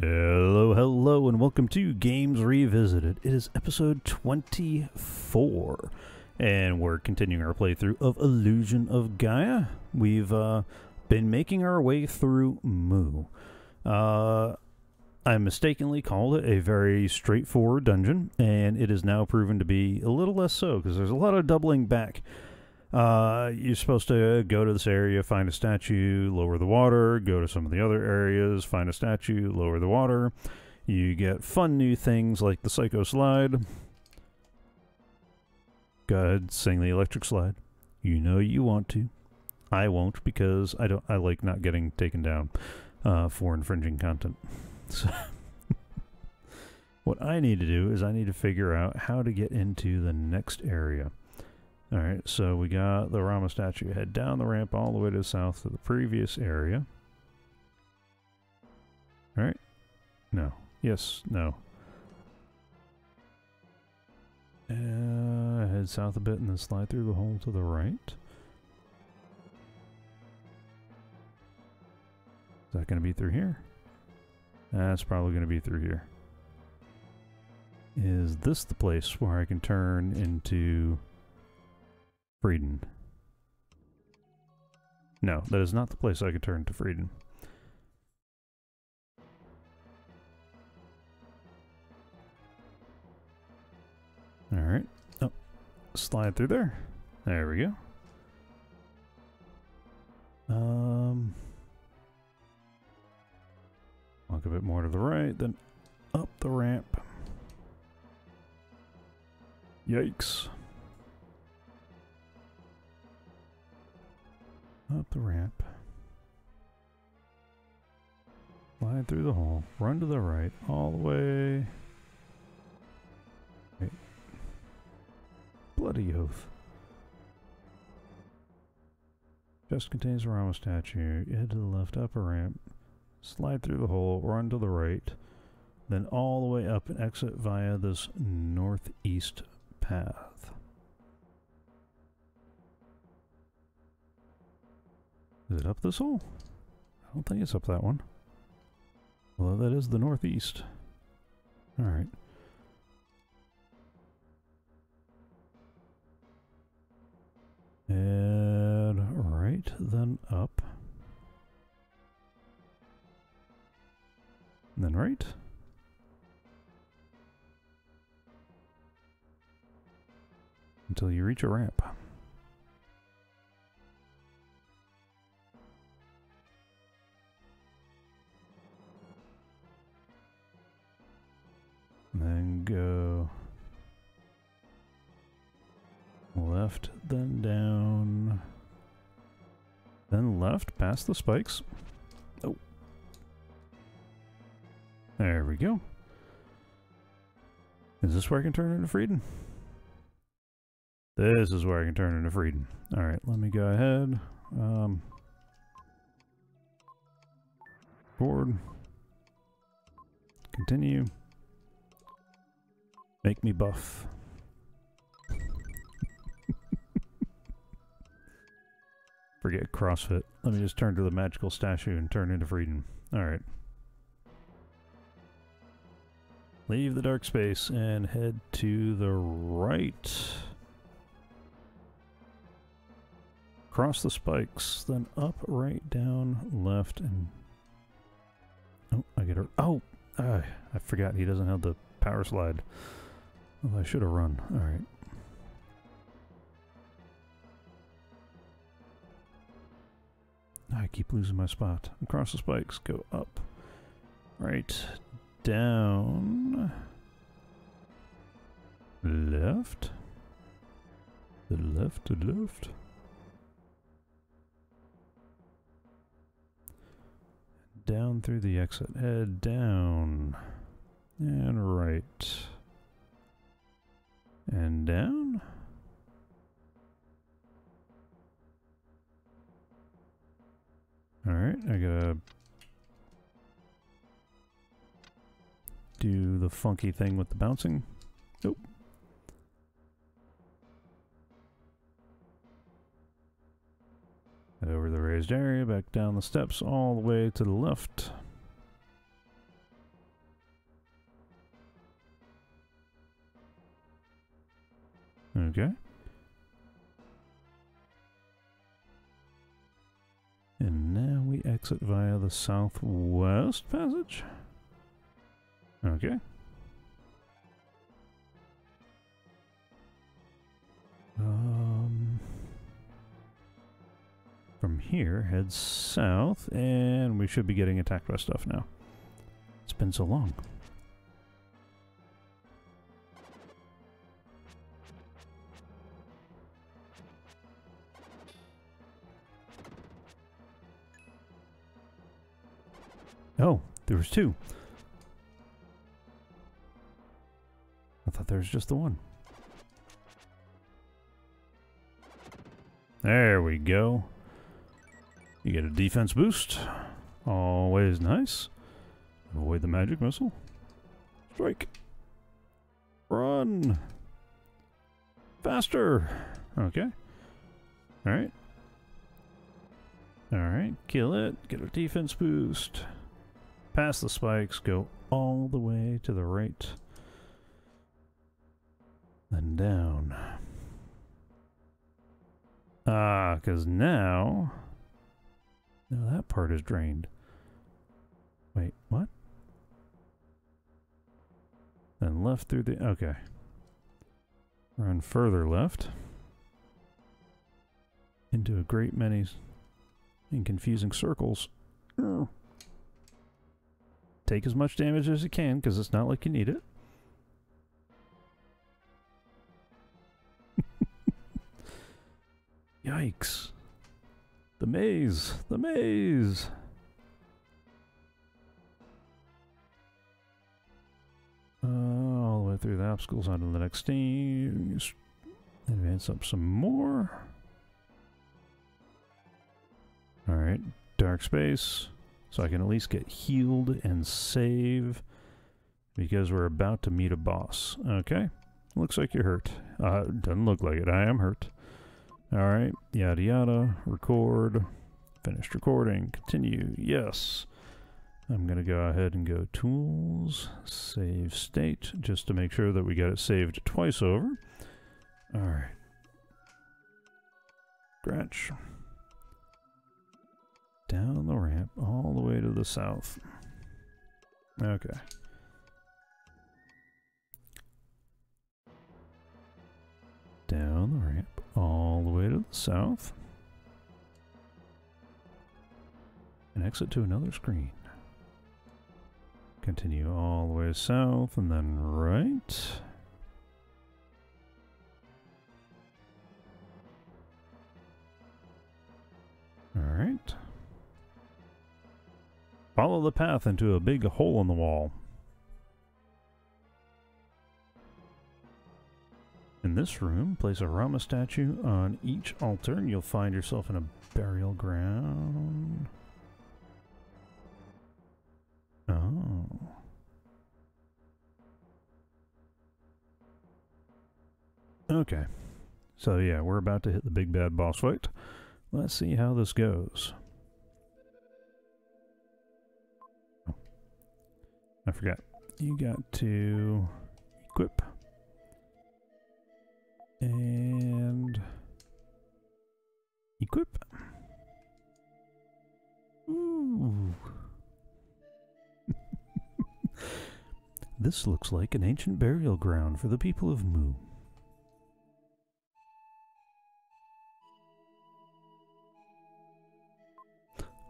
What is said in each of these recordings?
Hello, hello, and welcome to Games Revisited. It is episode 24, and we're continuing our playthrough of Illusion of Gaia. We've uh, been making our way through Mu. Uh, I mistakenly called it a very straightforward dungeon, and it is now proven to be a little less so, because there's a lot of doubling back. Uh, you're supposed to go to this area, find a statue, lower the water, go to some of the other areas, find a statue, lower the water. You get fun new things like the Psycho Slide. Go ahead, sing the electric slide. You know you want to. I won't because I don't. I like not getting taken down uh, for infringing content. So what I need to do is I need to figure out how to get into the next area. All right, so we got the Rama statue. Head down the ramp all the way to the south to the previous area. All right. No. Yes. No. Uh, head south a bit and then slide through the hole to the right. Is that going to be through here? That's probably going to be through here. Is this the place where I can turn into Freedan? No, that is not the place I could turn to Freedan. Alright. Oh, slide through there. There we go. Um, walk a bit more to the right, then up the ramp. Yikes. The ramp. Slide through the hole. Run to the right. All the way. Bloody oath. Just contains a Rama statue. Head to the left upper ramp. Slide through the hole. Run to the right. Then all the way up and exit via this northeast path. Is it up this hole? I don't think it's up that one. Although that is the northeast. Alright. And right, then up. And then right. Until you reach a ramp. Past the spikes. Oh. There we go. Is this where I can turn into Freedan? This is where I can turn into Freedan. Alright, let me go ahead. Um, forward. Continue. Make me buff. Forget CrossFit. Let me just turn to the magical statue and turn into Freedan. Alright. Leave the dark space and head to the right. Cross the spikes, then up, right, down, left, and... Oh, I get her. Oh! Uh, I forgot he doesn't have the power slide. Well, I should have run. Alright. I keep losing my spot. Across the spikes, go up. Right. Down. Left. The left, to left. Down through the exit. Head down. And right. And down. I gotta do the funky thing with the bouncing. Nope. Head over the raised area, back down the steps, all the way to the left. Okay. Exit via the southwest passage. Okay. Um, from here, head south, and we should be getting attacked by stuff now. It's been so long. Oh, there was two. I thought there was just the one. There we go. You get a defense boost. Always nice. Avoid the magic missile. Strike. Run. Faster. Okay. Alright. Alright, kill it. Get a defense boost. Pass the spikes. Go all the way to the right. Then down. Ah, because now... Now that part is drained. Wait, what? Then left through the... Okay. Run further left. Into a great many and confusing circles. Take as much damage as you can, because it's not like you need it. Yikes. The maze! The maze! Uh, all the way through the obstacles onto the next stage. Advance up some more. Alright, dark space. So I can at least get healed and save. Because we're about to meet a boss. Okay. Looks like you're hurt. Uh, doesn't look like it. I am hurt. Alright, yada yada, record, finished recording, continue, yes. I'm going to go ahead and go Tools, Save State, just to make sure that we got it saved twice over. Alright. Scratch. Down the ramp, all the way to the south. Okay. Down the ramp all the way to the south. And exit to another screen. Continue all the way south and then right. Alright. Follow the path into a big hole in the wall. In this room, place a Rama statue on each altar and you'll find yourself in a burial ground. Oh. Okay. So yeah, we're about to hit the big bad boss fight. Let's see how this goes. I forgot. You got to equip and equip. Ooh. this looks like an ancient burial ground for the people of Mu.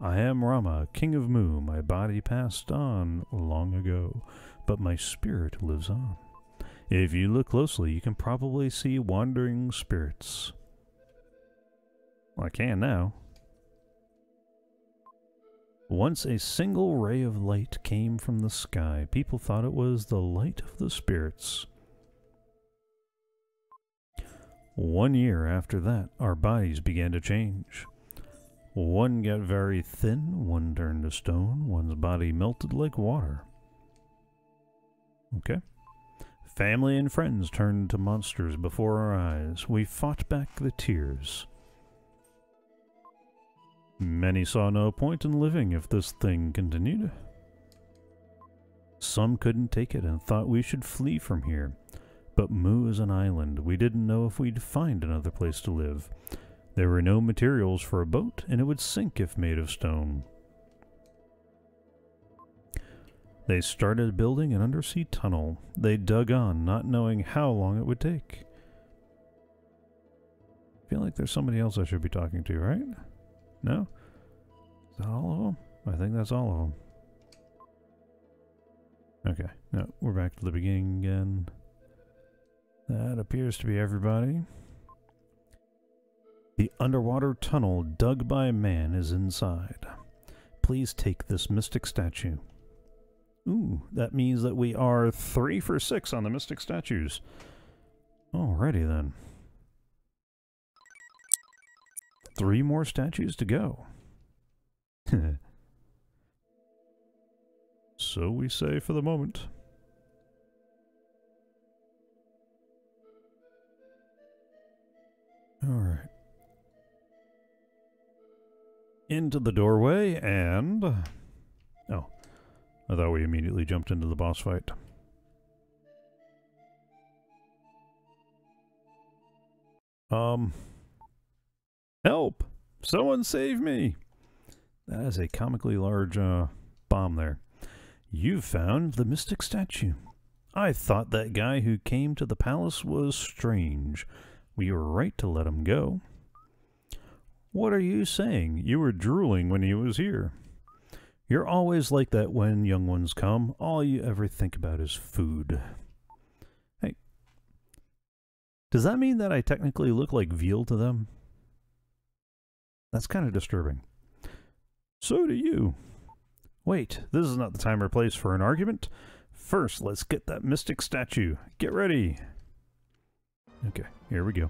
I am Rama, king of Mu. My body passed on long ago, but my spirit lives on. If you look closely, you can probably see wandering spirits. Well, I can now. Once a single ray of light came from the sky. People thought it was the light of the spirits. One year after that, our bodies began to change. One got very thin, one turned to stone, one's body melted like water. Okay. Family and friends turned to monsters before our eyes. We fought back the tears. Many saw no point in living if this thing continued. Some couldn't take it and thought we should flee from here. But Mu is an island. We didn't know if we'd find another place to live. There were no materials for a boat, and it would sink if made of stone. They started building an undersea tunnel. They dug on, not knowing how long it would take. I feel like there's somebody else I should be talking to, right? No? Is that all of them? I think that's all of them. Okay, no, we're back to the beginning again. That appears to be everybody. The underwater tunnel dug by man is inside. Please take this mystic statue. Ooh, that means that we are three for six on the mystic statues. Alrighty then. Three more statues to go. so we say for the moment. Alright. Into the doorway and... Oh. I thought we immediately jumped into the boss fight. Um... Help! Someone save me! That is a comically large uh, bomb there. You've found the mystic statue. I thought that guy who came to the palace was strange. We were right to let him go. What are you saying? You were drooling when he was here. You're always like that when young ones come. All you ever think about is food. Hey, does that mean that I technically look like veal to them? That's kind of disturbing. So do you. Wait, this is not the time or place for an argument. First, let's get that mystic statue. Get ready. Okay, here we go.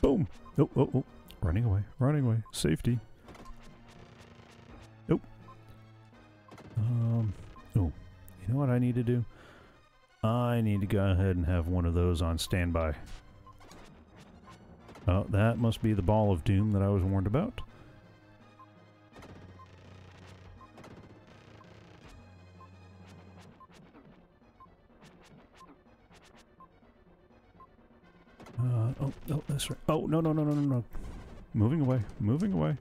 Boom. Oh, oh, oh. Running away, running away. Safety. Nope. Um, oh, you know what I need to do? I need to go ahead and have one of those on standby. Oh, that must be the ball of doom that I was warned about. Uh, oh, oh, that's right. Oh, no, no, no, no, no, no. Moving away, moving away.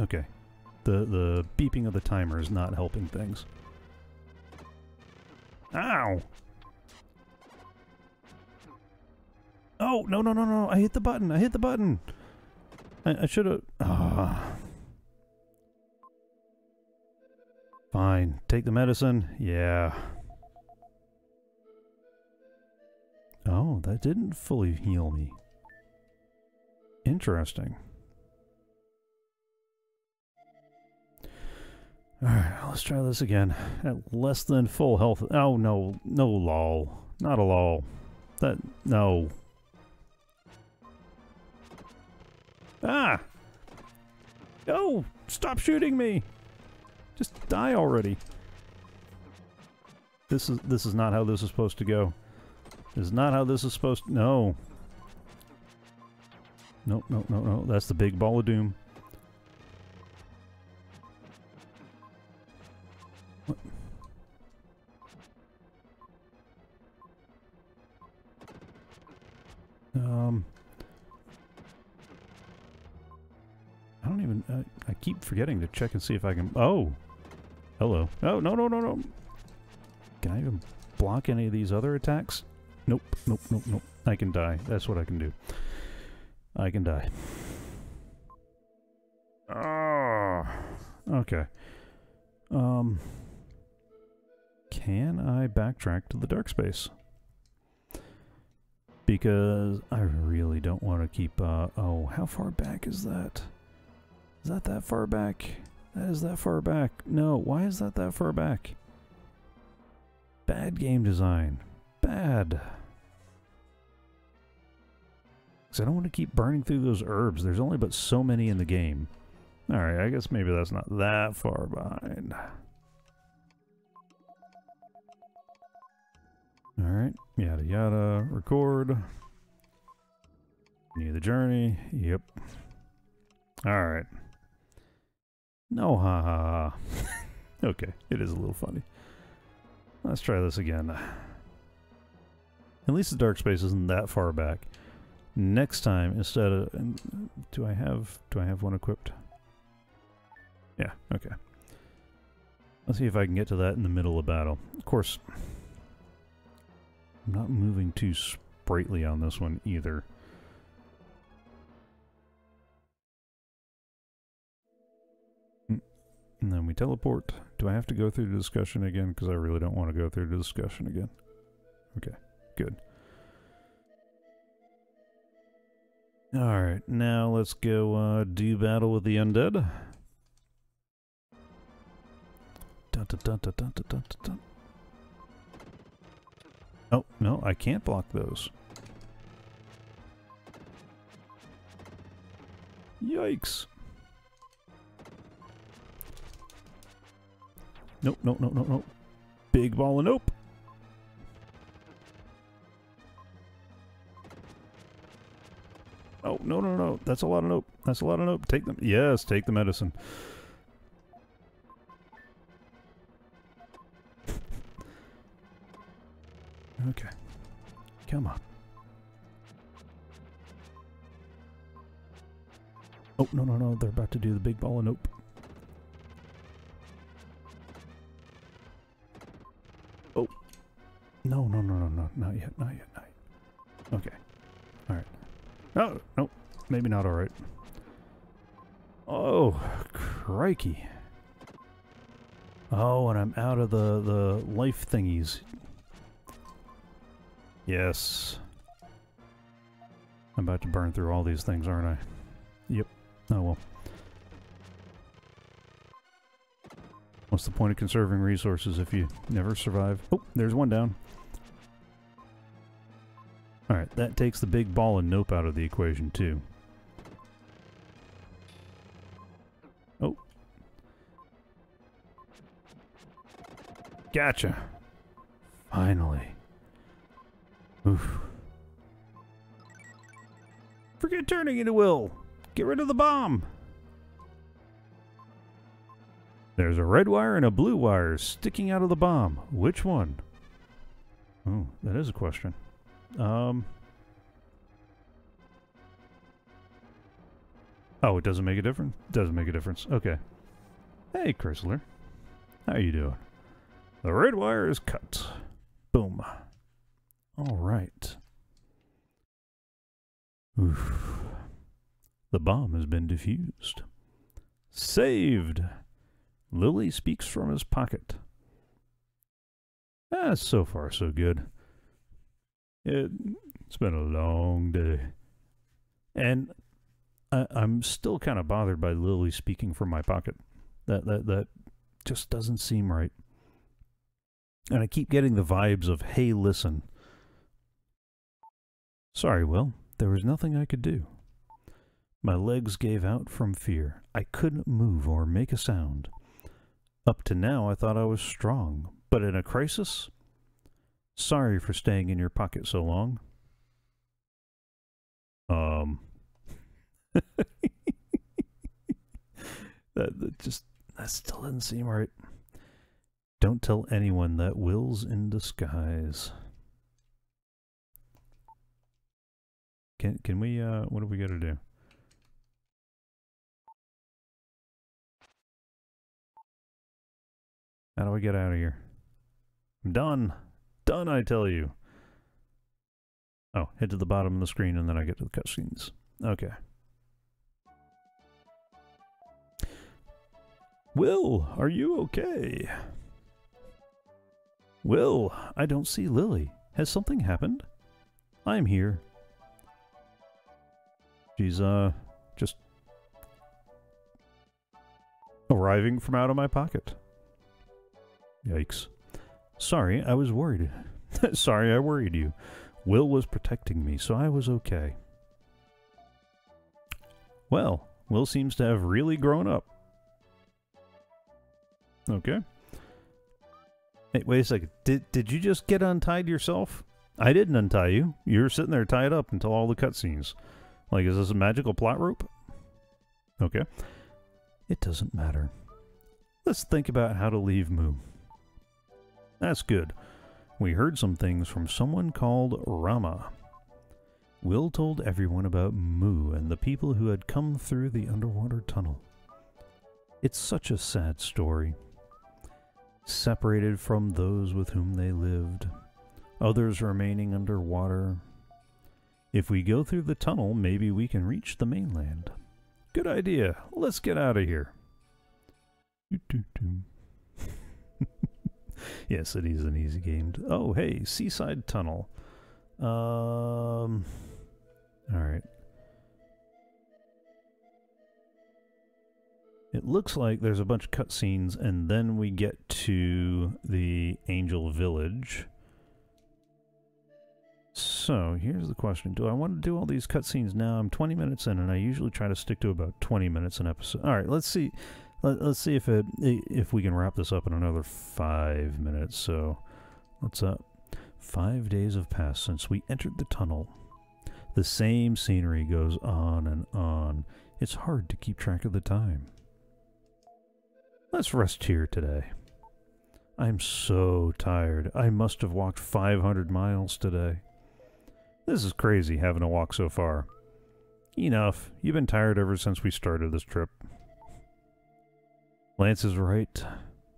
Okay. The, the beeping of the timer is not helping things. Ow! Oh, no, no, no, no. I hit the button. I hit the button. I, I should have... Ah. Fine. Take the medicine. Yeah. That didn't fully heal me. Interesting. Alright, let's try this again. At less than full health. Oh, no. No lol. Not a lol. That... No. Ah! Oh! Stop shooting me! Just die already. This is this is not how this is supposed to go. Is not how this is supposed to... No. No, nope, no, no. That's the big ball of doom. Um... I don't even... I, I keep forgetting to check and see if I can... Oh! Hello. Oh, no, no, no, no. Can I even block any of these other attacks? Nope, nope, nope, nope. I can die. That's what I can do. I can die. Oh, okay. Um, can I backtrack to the dark space? Because I really don't want to keep, uh, oh, how far back is that? Is that that far back? That is that far back. No, why is that that far back? Bad game design. Bad. Because I don't want to keep burning through those herbs. There's only but so many in the game. Alright, I guess maybe that's not that far behind. Alright, yada yada, record. Need the journey, yep. Alright. No, ha ha ha. okay, it is a little funny. Let's try this again. At least the dark space isn't that far back. Next time, instead of... Do I have... Do I have one equipped? Yeah, okay. Let's see if I can get to that in the middle of battle. Of course, I'm not moving too sprightly on this one either. Mm, and then we teleport. Do I have to go through the discussion again? Because I really don't want to go through the discussion again. Okay, good. Alright, now let's go uh, do battle with the undead. Dun, dun, dun, oh, no, I can't block those. Yikes. Nope, nope, nope, nope, nope. Big ball of nope. Oh, no, no, no. That's a lot of nope. That's a lot of nope. Take them. Yes, take the medicine. Okay. Come on. Oh, no, no, no. They're about to do the big ball of nope. Oh. No, no, no, no, no. Not yet, not yet, not yet. Okay. Oh, nope. Maybe not alright. Oh, crikey. Oh, and I'm out of the, the life thingies. Yes. I'm about to burn through all these things, aren't I? Yep. Oh well. What's the point of conserving resources if you never survive? Oh, there's one down. Alright, that takes the big ball and nope out of the equation too. Oh. Gotcha. Finally. Oof. Forget turning into Will. Get rid of the bomb. There's a red wire and a blue wire sticking out of the bomb. Which one? Oh, that is a question. Um. Oh, it doesn't make a difference? Doesn't make a difference. Okay. Hey, Chrysler. How you doing? The red wire is cut. Boom. All right. Oof. The bomb has been defused. Saved! Lily speaks from his pocket. Ah, so far so good. It, it's been a long day. And I, I'm still kind of bothered by Lily speaking from my pocket. That, that, that just doesn't seem right. And I keep getting the vibes of, hey, listen, Sorry, Will. There was nothing I could do. My legs gave out from fear. I couldn't move or make a sound. Up to now, I thought I was strong, but in a crisis? Sorry for staying in your pocket so long. Um. that, that just, that still doesn't seem right. Don't tell anyone that Will's in disguise. Can can we uh what do we gotta do? How do I get out of here? I'm done. Done, I tell you. Oh, head to the bottom of the screen and then I get to the cutscenes. Okay. Will, are you okay? Will, I don't see Lily. Has something happened? I'm here. She's, uh, just arriving from out of my pocket. Yikes. Sorry, I was worried. Sorry I worried you. Will was protecting me, so I was okay. Well, Will seems to have really grown up. Okay. Hey, wait a second. Did, did you just get untied yourself? I didn't untie you. You were sitting there tied up until all the cutscenes. Like, is this a magical plot rope? Okay. It doesn't matter. Let's think about how to leave Mu. That's good. We heard some things from someone called Rama. Will told everyone about Mu and the people who had come through the underwater tunnel. It's such a sad story. Separated from those with whom they lived, others remaining underwater. If we go through the tunnel, maybe we can reach the mainland. Good idea. Let's get out of here. Yes, it is an easy game. Oh, hey, Seaside Tunnel. Um, all right. It looks like there's a bunch of cutscenes, and then we get to the Angel Village. So, here's the question. Do I want to do all these cutscenes now? I'm 20 minutes in, and I usually try to stick to about 20 minutes an episode. All right, let's see. Let, us see if it if we can wrap this up in another five minutes. So, what's up? Five days have passed since we entered the tunnel. The same scenery goes on and on. It's hard to keep track of the time. Let's rest here today. I'm so tired. I must have walked 500 miles today. This is crazy having to walk so far. Enough. You've been tired ever since we started this trip. Lance is right.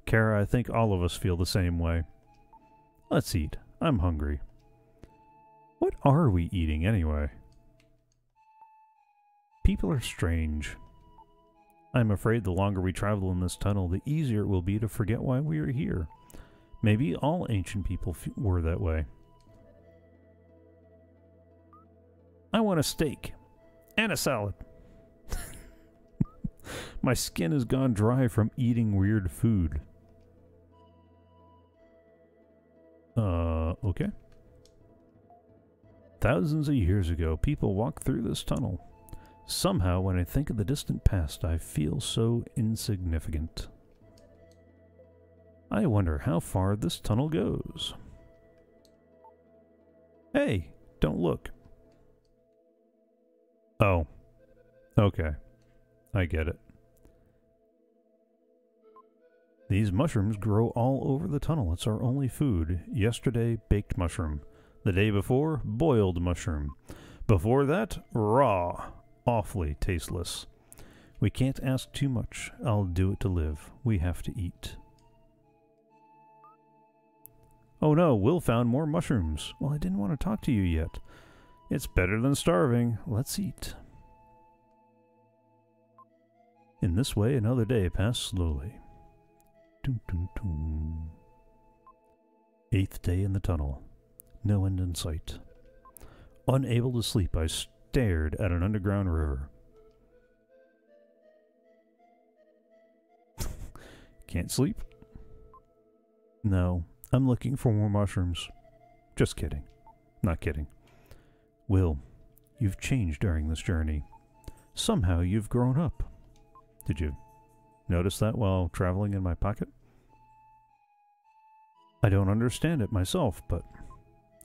Kara, I think all of us feel the same way. Let's eat. I'm hungry. What are we eating anyway? People are strange. I'm afraid the longer we travel in this tunnel, the easier it will be to forget why we are here. Maybe all ancient people were that way. I want a steak. And a salad. My skin has gone dry from eating weird food. Uh, okay. Thousands of years ago, people walked through this tunnel. Somehow, when I think of the distant past, I feel so insignificant. I wonder how far this tunnel goes. Hey, don't look. Oh. Okay. I get it. These mushrooms grow all over the tunnel. It's our only food. Yesterday, baked mushroom. The day before, boiled mushroom. Before that, raw awfully tasteless. We can't ask too much. I'll do it to live. We have to eat. Oh no, Will found more mushrooms. Well, I didn't want to talk to you yet. It's better than starving. Let's eat. In this way, another day passed slowly. Dun, dun, dun. Eighth day in the tunnel. No end in sight. Unable to sleep, I stared at an underground river. Can't sleep? No, I'm looking for more mushrooms. Just kidding. Not kidding. Will, you've changed during this journey. Somehow you've grown up. Did you notice that while traveling in my pocket? I don't understand it myself, but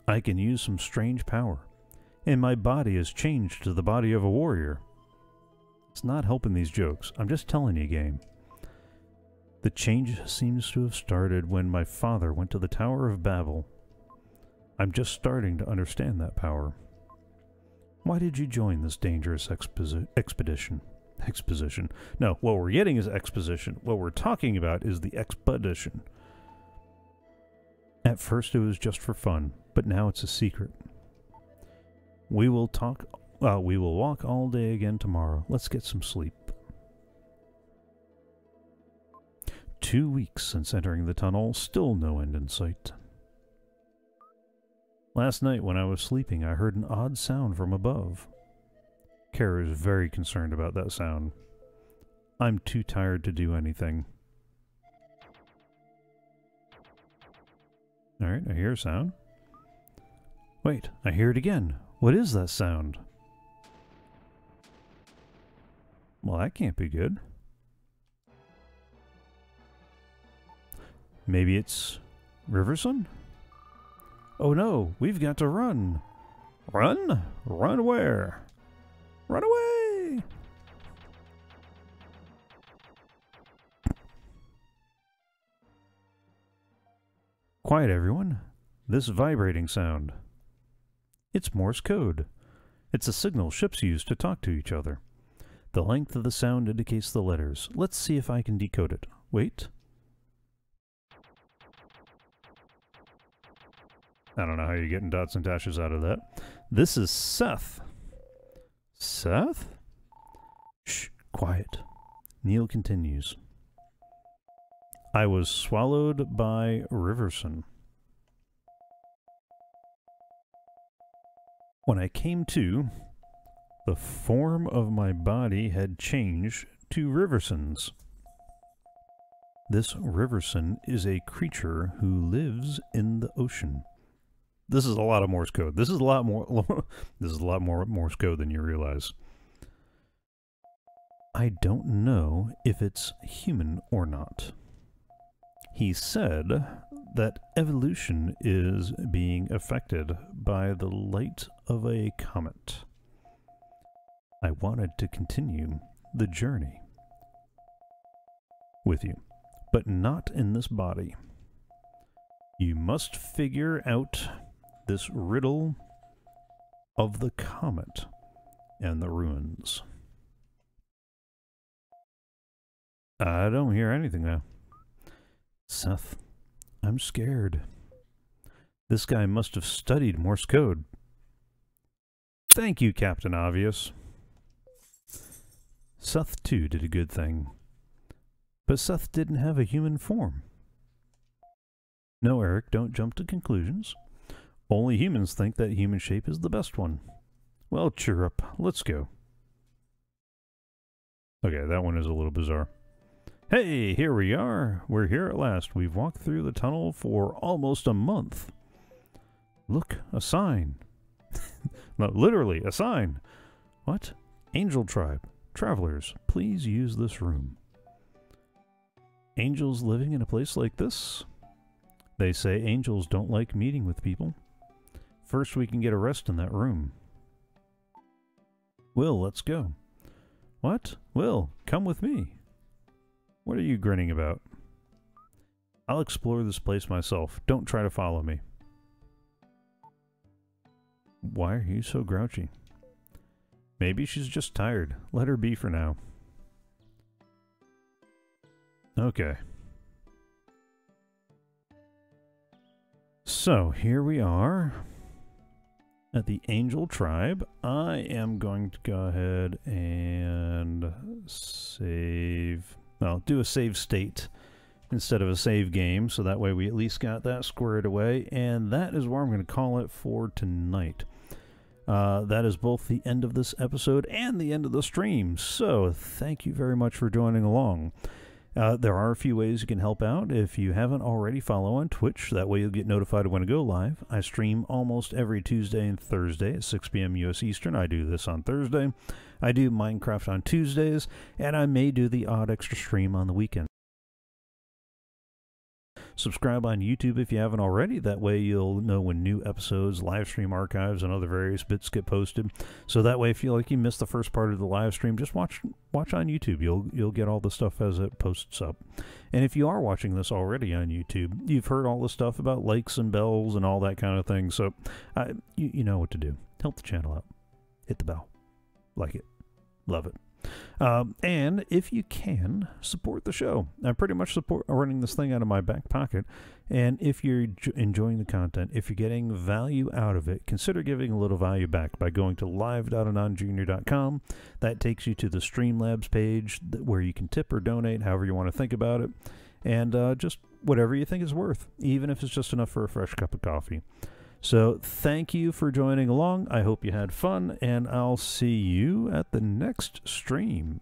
I can use some strange power and my body has changed to the body of a warrior. It's not helping these jokes. I'm just telling you, game. The change seems to have started when my father went to the Tower of Babel. I'm just starting to understand that power. Why did you join this dangerous expedition? Exposition. No, what we're getting is exposition. What we're talking about is the expedition. At first it was just for fun, but now it's a secret. We will talk. Uh, we will walk all day again tomorrow. Let's get some sleep. Two weeks since entering the tunnel, still no end in sight. Last night when I was sleeping, I heard an odd sound from above. Kara is very concerned about that sound. I'm too tired to do anything. Alright, I hear a sound. Wait, I hear it again. What is that sound? Well, that can't be good. Maybe it's Riverson? Oh no, we've got to run. Run? Run where? Run away! Quiet, everyone. This vibrating sound. It's Morse code. It's a signal ships use to talk to each other. The length of the sound indicates the letters. Let's see if I can decode it. Wait. I don't know how you're getting dots and dashes out of that. This is Seth. Seth? Shh, quiet. Neil continues. I was swallowed by Riverson. When I came to, the form of my body had changed to Riverson's. This Riverson is a creature who lives in the ocean. This is a lot of Morse code. This is a lot more. this is a lot more Morse code than you realize. I don't know if it's human or not. He said that evolution is being affected by the light of a comet. I wanted to continue the journey with you, but not in this body. You must figure out this riddle of the comet and the ruins. I don't hear anything now. Seth, I'm scared. This guy must have studied Morse code. Thank you, Captain Obvious. Seth, too, did a good thing. But Seth didn't have a human form. No, Erik, don't jump to conclusions. Only humans think that human shape is the best one. Well, cheer up. Let's go. Okay, that one is a little bizarre. Hey, here we are. We're here at last. We've walked through the tunnel for almost a month. Look, a sign. no, literally, a sign. What? Angel Tribe. Travelers, please use this room. Angels living in a place like this? They say angels don't like meeting with people. First, we can get a rest in that room. Will, let's go. What? Will, come with me. What are you grinning about? I'll explore this place myself. Don't try to follow me. Why are you so grouchy? Maybe she's just tired. Let her be for now. Okay. So, here we are at the Angel Tribe. I am going to go ahead and save, well, do a save state instead of a save game, so that way we at least got that squared away, and that is where I'm going to call it for tonight. Uh, that is both the end of this episode and the end of the stream, so thank you very much for joining along. Uh, there are a few ways you can help out. If you haven't already, follow on Twitch. That way you'll get notified when I go live. I stream almost every Tuesday and Thursday at 6 p.m. U.S. Eastern. I do this on Thursday. I do Minecraft on Tuesdays, and I may do the odd extra stream on the weekend. Subscribe on YouTube if you haven't already. That way you'll know when new episodes, live stream archives, and other various bits get posted. So that way, if you like you missed the first part of the live stream, just watch watch on YouTube. You'll you'll get all the stuff as it posts up. And if you are watching this already on YouTube, you've heard all the stuff about likes and bells and all that kind of thing. So I, you you know what to do. Help the channel out. Hit the bell. Like it. Love it. Um, and if you can, support the show. I pretty much support running this thing out of my back pocket. And if you're enjoying the content, if you're getting value out of it, consider giving a little value back by going to live.anonjr.com. That takes you to the Streamlabs page where you can tip or donate, however you want to think about it. And uh, just whatever you think is worth, even if it's just enough for a fresh cup of coffee. So thank you for joining along. I hope you had fun, and I'll see you at the next stream.